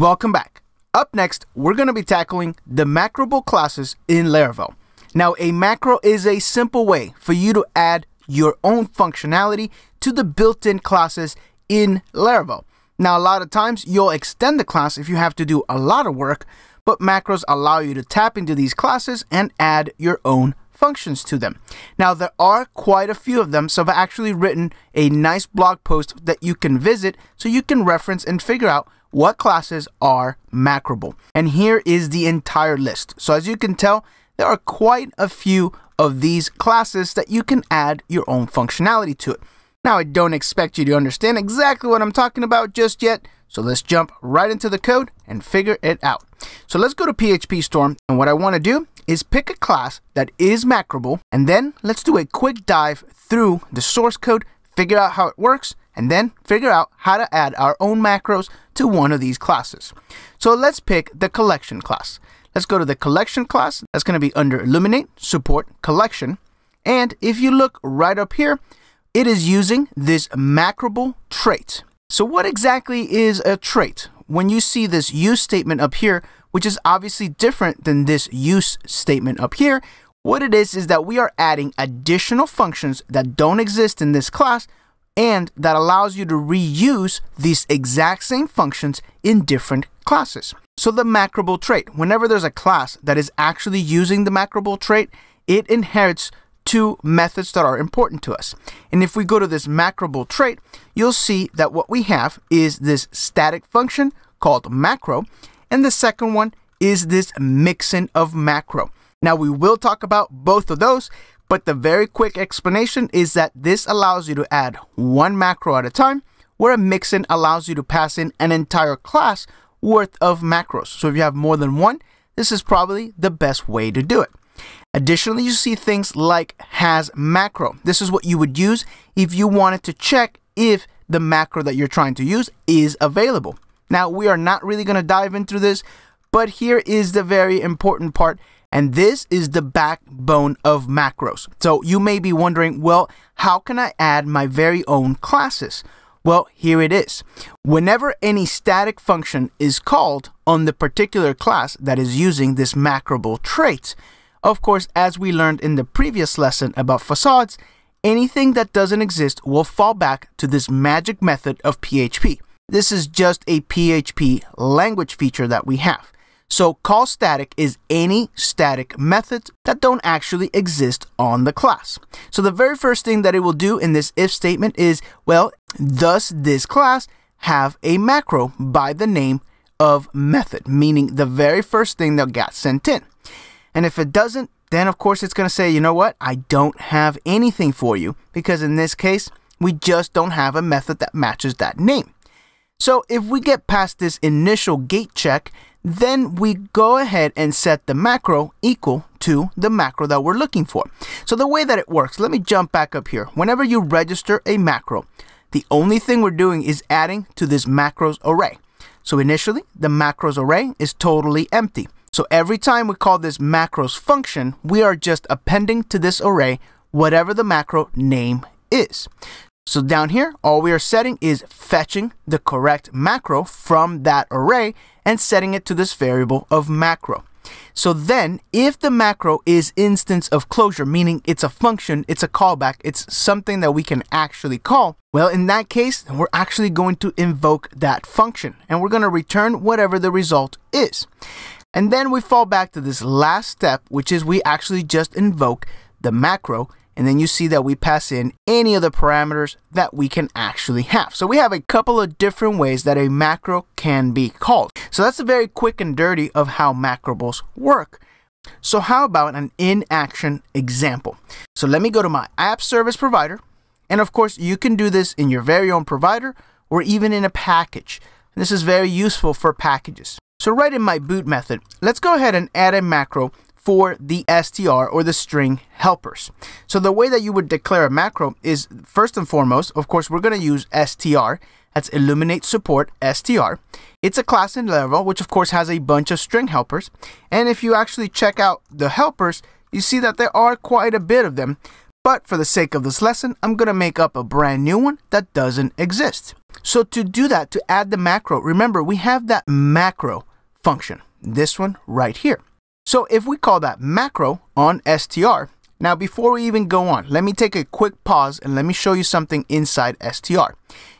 Welcome back. Up next, we're going to be tackling the macroable classes in Laravel. Now, a macro is a simple way for you to add your own functionality to the built-in classes in Laravel. Now, a lot of times you'll extend the class if you have to do a lot of work, but macros allow you to tap into these classes and add your own functions to them. Now, there are quite a few of them, so I've actually written a nice blog post that you can visit so you can reference and figure out what classes are macroable. And here is the entire list. So as you can tell, there are quite a few of these classes that you can add your own functionality to it. Now, I don't expect you to understand exactly what I'm talking about just yet, so let's jump right into the code and figure it out. So let's go to PHP Storm, and what I want to do is pick a class that is macroable, and then let's do a quick dive through the source code, figure out how it works, and then figure out how to add our own macros to one of these classes. So let's pick the collection class. Let's go to the collection class. That's going to be under Illuminate, Support, Collection. And if you look right up here, it is using this macroable trait. So what exactly is a trait? When you see this use statement up here, which is obviously different than this use statement up here, what it is is that we are adding additional functions that don't exist in this class and that allows you to reuse these exact same functions in different classes. So the macroable trait, whenever there's a class that is actually using the macroable trait, it inherits two methods that are important to us. And if we go to this macroable trait, you'll see that what we have is this static function called macro, and the second one is this mixin of macro. Now we will talk about both of those, but the very quick explanation is that this allows you to add one macro at a time, where a mixin allows you to pass in an entire class worth of macros. So if you have more than one, this is probably the best way to do it. Additionally, you see things like has macro. This is what you would use if you wanted to check if the macro that you're trying to use is available. Now, we are not really going to dive into this, but here is the very important part and this is the backbone of macros. So you may be wondering, well, how can I add my very own classes? Well, here it is. Whenever any static function is called on the particular class that is using this macroable trait, of course, as we learned in the previous lesson about facades, anything that doesn't exist will fall back to this magic method of PHP. This is just a PHP language feature that we have. So call static is any static methods that don't actually exist on the class. So the very first thing that it will do in this if statement is, well, does this class have a macro by the name of method, meaning the very first thing that got sent in. And if it doesn't, then of course it's going to say, you know what, I don't have anything for you because in this case, we just don't have a method that matches that name. So if we get past this initial gate check, then we go ahead and set the macro equal to the macro that we're looking for. So the way that it works, let me jump back up here. Whenever you register a macro, the only thing we're doing is adding to this macros array. So initially, the macros array is totally empty. So every time we call this macros function, we are just appending to this array whatever the macro name is. So down here, all we are setting is fetching the correct macro from that array and setting it to this variable of macro. So then, if the macro is instance of closure, meaning it's a function, it's a callback, it's something that we can actually call, well, in that case, we're actually going to invoke that function and we're going to return whatever the result is. And then we fall back to this last step, which is we actually just invoke the macro and then you see that we pass in any of the parameters that we can actually have. So we have a couple of different ways that a macro can be called. So that's a very quick and dirty of how macroables work. So how about an in-action example? So let me go to my app service provider. And of course, you can do this in your very own provider or even in a package. This is very useful for packages. So right in my boot method, let's go ahead and add a macro for the str or the string helpers. So the way that you would declare a macro is first and foremost, of course, we're going to use str. That's illuminate support str. It's a class in Laravel, which of course has a bunch of string helpers. And if you actually check out the helpers, you see that there are quite a bit of them. But for the sake of this lesson, I'm going to make up a brand new one that doesn't exist. So to do that, to add the macro, remember we have that macro function, this one right here. So if we call that macro on str, now before we even go on, let me take a quick pause and let me show you something inside str.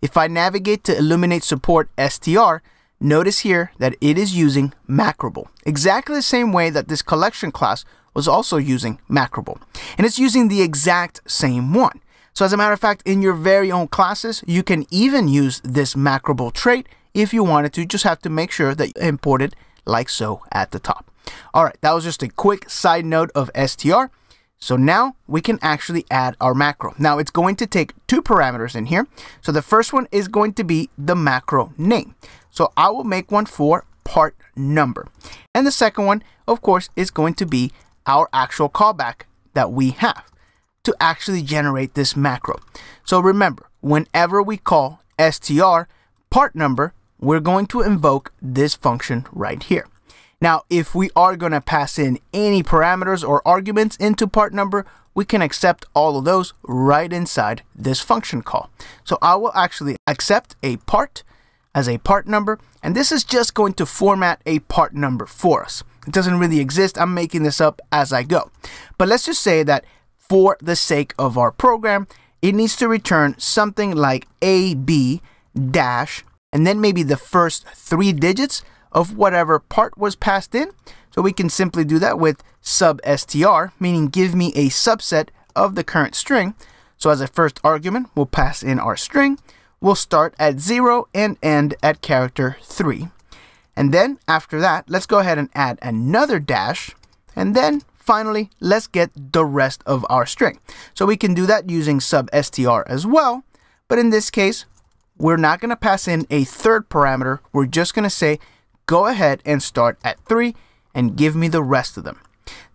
If I navigate to Illuminate Support str, notice here that it is using macroable, exactly the same way that this collection class was also using macroable. And it's using the exact same one. So as a matter of fact, in your very own classes, you can even use this macroable trait if you wanted to. Just have to make sure that you import it like so at the top. All right, that was just a quick side note of str. So now we can actually add our macro. Now it's going to take two parameters in here. So the first one is going to be the macro name. So I will make one for part number. And the second one, of course, is going to be our actual callback that we have to actually generate this macro. So remember, whenever we call str part number, we're going to invoke this function right here. Now, if we are going to pass in any parameters or arguments into part number, we can accept all of those right inside this function call. So I will actually accept a part as a part number, and this is just going to format a part number for us. It doesn't really exist. I'm making this up as I go. But let's just say that for the sake of our program, it needs to return something like AB dash, and then maybe the first three digits of whatever part was passed in. So we can simply do that with sub str, meaning give me a subset of the current string. So as a first argument, we'll pass in our string. We'll start at 0 and end at character 3. And then after that, let's go ahead and add another dash. And then finally, let's get the rest of our string. So we can do that using sub str as well. But in this case, we're not going to pass in a third parameter. We're just going to say, go ahead and start at 3 and give me the rest of them.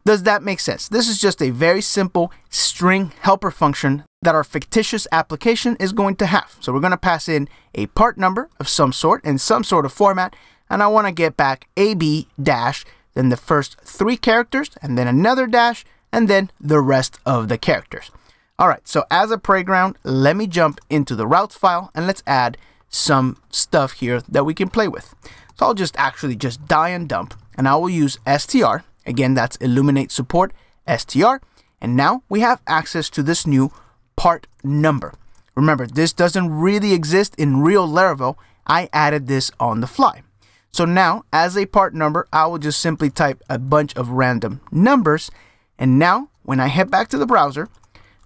Does that make sense? This is just a very simple string helper function that our fictitious application is going to have. So we're going to pass in a part number of some sort in some sort of format and I want to get back AB dash, then the first three characters, and then another dash, and then the rest of the characters. All right, so as a playground, let me jump into the routes file and let's add some stuff here that we can play with. So I'll just actually just die and dump, and I will use str. Again, that's illuminate support str. And now we have access to this new part number. Remember, this doesn't really exist in real Laravel. I added this on the fly. So now, as a part number, I will just simply type a bunch of random numbers. And now, when I head back to the browser,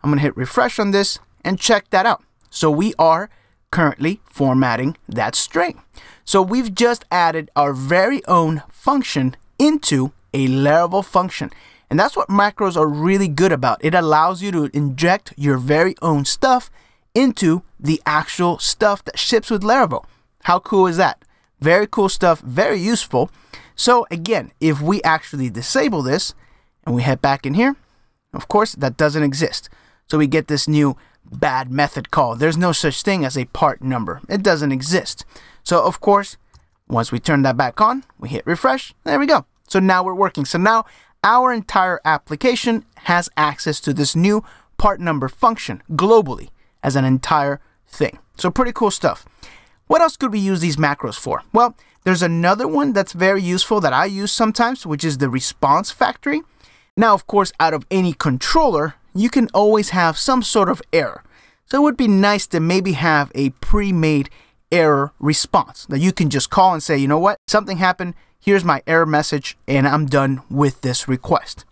I'm going to hit refresh on this and check that out. So we are currently formatting that string. So we've just added our very own function into a Laravel function. And that's what macros are really good about. It allows you to inject your very own stuff into the actual stuff that ships with Laravel. How cool is that? Very cool stuff, very useful. So again, if we actually disable this and we head back in here, of course, that doesn't exist. So we get this new bad method call. There's no such thing as a part number. It doesn't exist. So of course, once we turn that back on, we hit refresh. There we go. So now we're working. So now our entire application has access to this new part number function globally as an entire thing. So pretty cool stuff. What else could we use these macros for? Well, there's another one that's very useful that I use sometimes, which is the response factory. Now, of course, out of any controller, you can always have some sort of error. So it would be nice to maybe have a pre-made error response that you can just call and say, you know what, something happened, here's my error message, and I'm done with this request.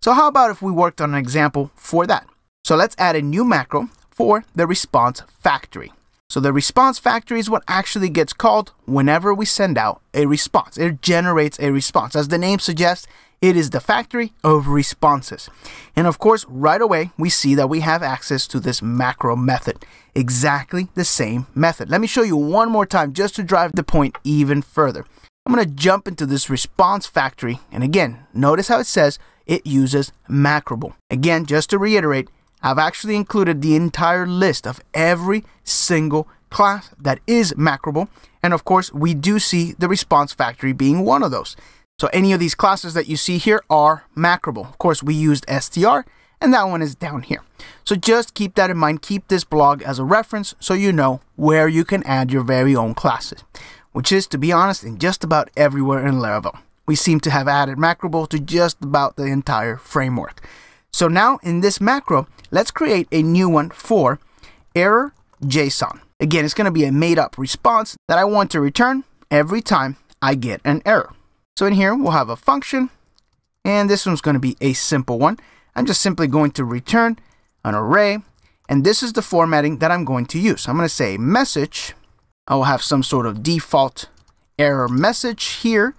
So how about if we worked on an example for that? So let's add a new macro for the response factory. So the response factory is what actually gets called whenever we send out a response. It generates a response. As the name suggests, it is the factory of responses. And of course, right away, we see that we have access to this macro method. Exactly the same method. Let me show you one more time just to drive the point even further. I'm going to jump into this response factory. And again, notice how it says it uses macroable. Again, just to reiterate, I've actually included the entire list of every single class that is macroable. And of course, we do see the response factory being one of those. So any of these classes that you see here are macroable. Of course, we used str and that one is down here. So just keep that in mind. Keep this blog as a reference so you know where you can add your very own classes, which is, to be honest, in just about everywhere in Laravel. We seem to have added Macroable to just about the entire framework. So now in this macro, let's create a new one for error JSON. Again, it's going to be a made up response that I want to return every time I get an error. So in here, we'll have a function, and this one's going to be a simple one. I'm just simply going to return an array, and this is the formatting that I'm going to use. I'm going to say message. I will have some sort of default error message here.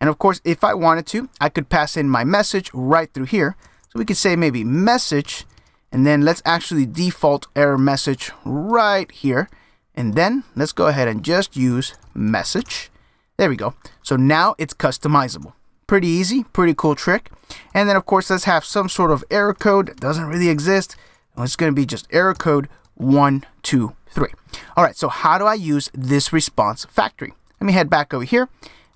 And of course, if I wanted to, I could pass in my message right through here. So we could say maybe message, and then let's actually default error message right here. And then let's go ahead and just use message. There we go. So now it's customizable. Pretty easy, pretty cool trick. And then of course, let's have some sort of error code that doesn't really exist. It's going to be just error code one, two, three. All right, so how do I use this response factory? Let me head back over here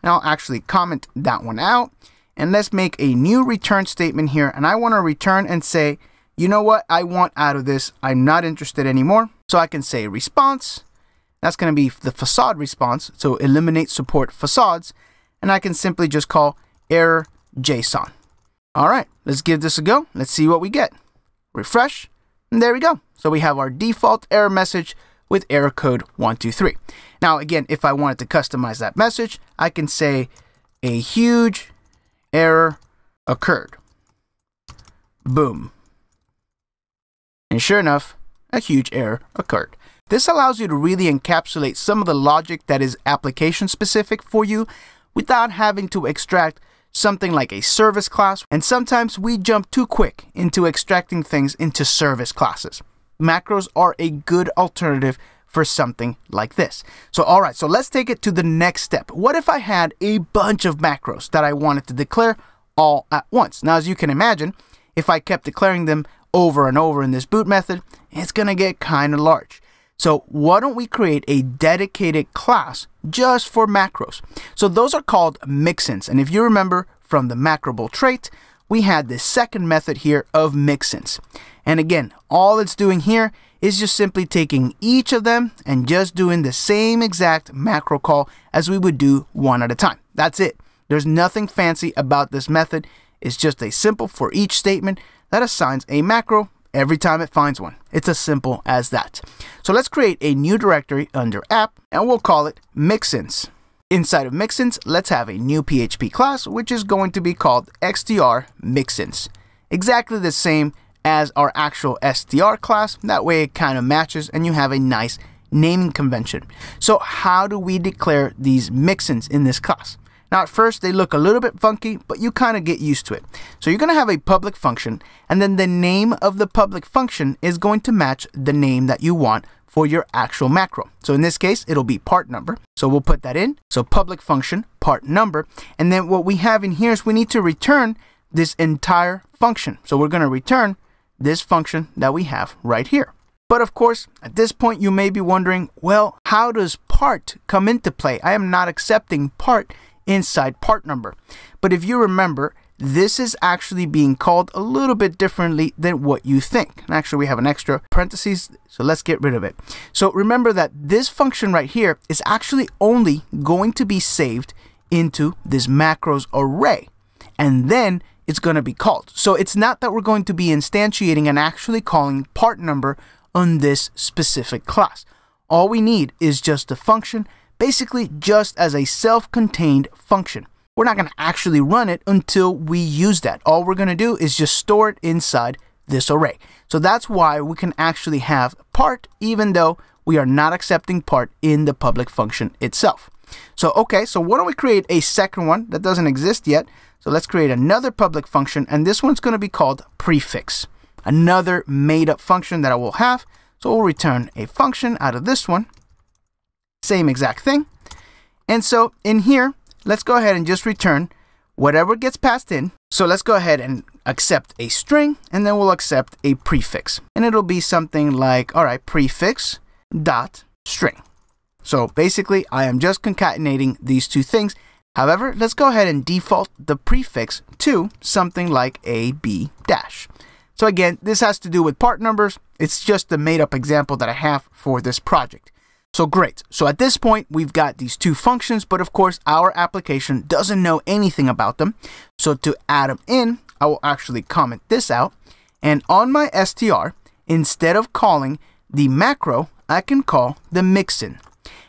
and I'll actually comment that one out. And let's make a new return statement here. And I want to return and say, you know what I want out of this? I'm not interested anymore. So I can say response. That's going to be the facade response. So Illuminate support facades. And I can simply just call error JSON. All right, let's give this a go. Let's see what we get. Refresh. And there we go. So we have our default error message with error code 123. Now, again, if I wanted to customize that message, I can say a huge error occurred. Boom. And sure enough, a huge error occurred. This allows you to really encapsulate some of the logic that is application specific for you without having to extract something like a service class. And sometimes we jump too quick into extracting things into service classes. Macros are a good alternative for something like this. So, all right, so let's take it to the next step. What if I had a bunch of macros that I wanted to declare all at once? Now, as you can imagine, if I kept declaring them over and over in this boot method, it's going to get kind of large. So why don't we create a dedicated class just for macros? So those are called mixins. And if you remember from the macroable trait, we had this second method here of mixins. And again, all it's doing here is just simply taking each of them and just doing the same exact macro call as we would do one at a time. That's it. There's nothing fancy about this method. It's just a simple for each statement that assigns a macro every time it finds one. It's as simple as that. So let's create a new directory under app and we'll call it mixins. Inside of mixins, let's have a new PHP class, which is going to be called str mixins. Exactly the same as our actual str class. That way it kind of matches and you have a nice naming convention. So how do we declare these mixins in this class? Now at first they look a little bit funky, but you kind of get used to it. So you're going to have a public function and then the name of the public function is going to match the name that you want for your actual macro. So in this case, it'll be part number. So we'll put that in. So public function, part number. And then what we have in here is we need to return this entire function. So we're going to return this function that we have right here. But of course, at this point, you may be wondering, well, how does part come into play? I am not accepting part inside part number. But if you remember, this is actually being called a little bit differently than what you think. And actually, we have an extra parentheses, so let's get rid of it. So remember that this function right here is actually only going to be saved into this macros array. And then it's going to be called. So it's not that we're going to be instantiating and actually calling part number on this specific class. All we need is just a function basically just as a self-contained function. We're not going to actually run it until we use that. All we're going to do is just store it inside this array. So that's why we can actually have part even though we are not accepting part in the public function itself. So, okay, so why don't we create a second one that doesn't exist yet? So let's create another public function and this one's going to be called prefix. Another made up function that I will have. So we'll return a function out of this one same exact thing. And so in here, let's go ahead and just return whatever gets passed in. So let's go ahead and accept a string and then we'll accept a prefix. And it'll be something like, all right, prefix dot string. So basically I am just concatenating these two things. However, let's go ahead and default the prefix to something like a b dash. So again, this has to do with part numbers. It's just a made up example that I have for this project. So great. So at this point, we've got these two functions, but of course, our application doesn't know anything about them. So to add them in, I will actually comment this out. And on my str, instead of calling the macro, I can call the mixin.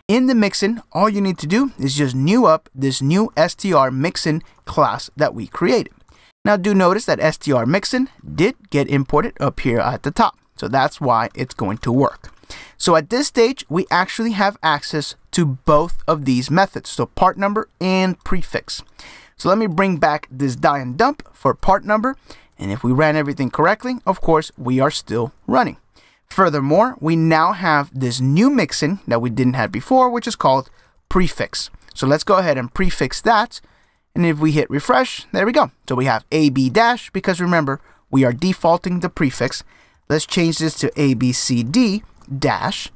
In the mixin, all you need to do is just new up this new str mixin class that we created. Now do notice that str mixin did get imported up here at the top. So that's why it's going to work. So at this stage, we actually have access to both of these methods, so part number and prefix. So let me bring back this die and dump for part number. And if we ran everything correctly, of course, we are still running. Furthermore, we now have this new mixin that we didn't have before, which is called prefix. So let's go ahead and prefix that. And if we hit refresh, there we go. So we have AB dash because remember, we are defaulting the prefix. Let's change this to ABCD dash.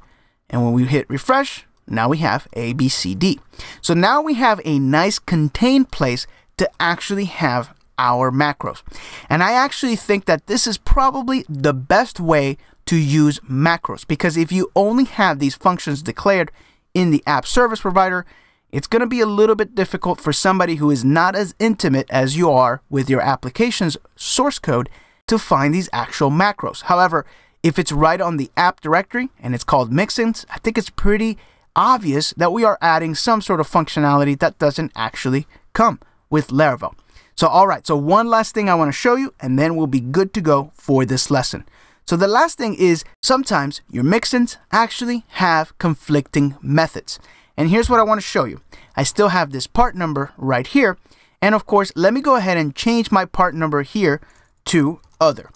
And when we hit refresh, now we have ABCD. So now we have a nice contained place to actually have our macros. And I actually think that this is probably the best way to use macros because if you only have these functions declared in the app service provider, it's going to be a little bit difficult for somebody who is not as intimate as you are with your application's source code to find these actual macros. However, if it's right on the app directory and it's called mixins, I think it's pretty obvious that we are adding some sort of functionality that doesn't actually come with Laravel. So, all right, so one last thing I want to show you, and then we'll be good to go for this lesson. So the last thing is sometimes your mixins actually have conflicting methods. And here's what I want to show you. I still have this part number right here. And of course, let me go ahead and change my part number here to other.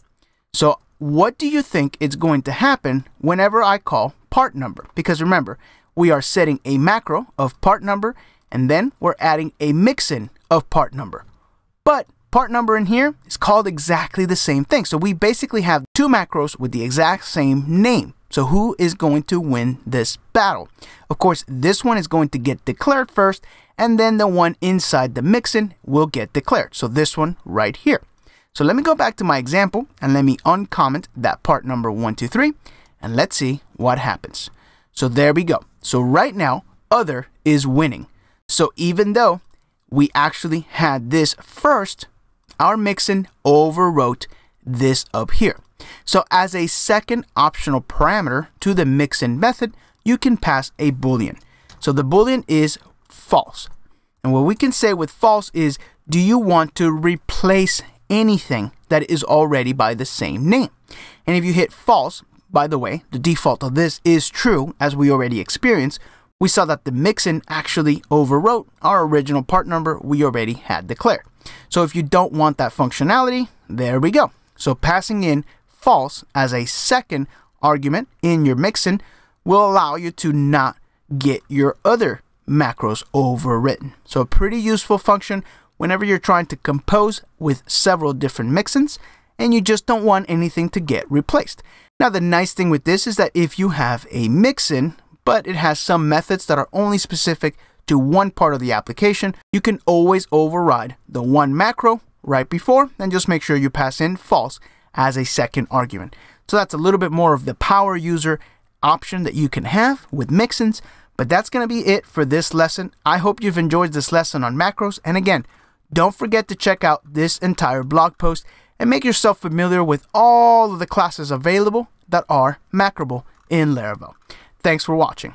So what do you think is going to happen whenever I call part number? Because remember, we are setting a macro of part number and then we're adding a mixin of part number. But part number in here is called exactly the same thing. So we basically have two macros with the exact same name. So who is going to win this battle? Of course, this one is going to get declared first, and then the one inside the mixin will get declared. So this one right here. So let me go back to my example and let me uncomment that part number 123 and let's see what happens. So there we go. So right now, other is winning. So even though we actually had this first, our mixin overwrote this up here. So as a second optional parameter to the mixin method, you can pass a boolean. So the boolean is false. And what we can say with false is, do you want to replace anything that is already by the same name. And if you hit false, by the way, the default of this is true as we already experienced, we saw that the mixin actually overwrote our original part number we already had declared. So if you don't want that functionality, there we go. So passing in false as a second argument in your mixin will allow you to not get your other macros overwritten. So a pretty useful function whenever you're trying to compose with several different mixins and you just don't want anything to get replaced. Now the nice thing with this is that if you have a mixin, but it has some methods that are only specific to one part of the application, you can always override the one macro right before and just make sure you pass in false as a second argument. So that's a little bit more of the power user option that you can have with mixins, but that's going to be it for this lesson. I hope you've enjoyed this lesson on macros. And again, don't forget to check out this entire blog post and make yourself familiar with all of the classes available that are macroable in Laravel. Thanks for watching.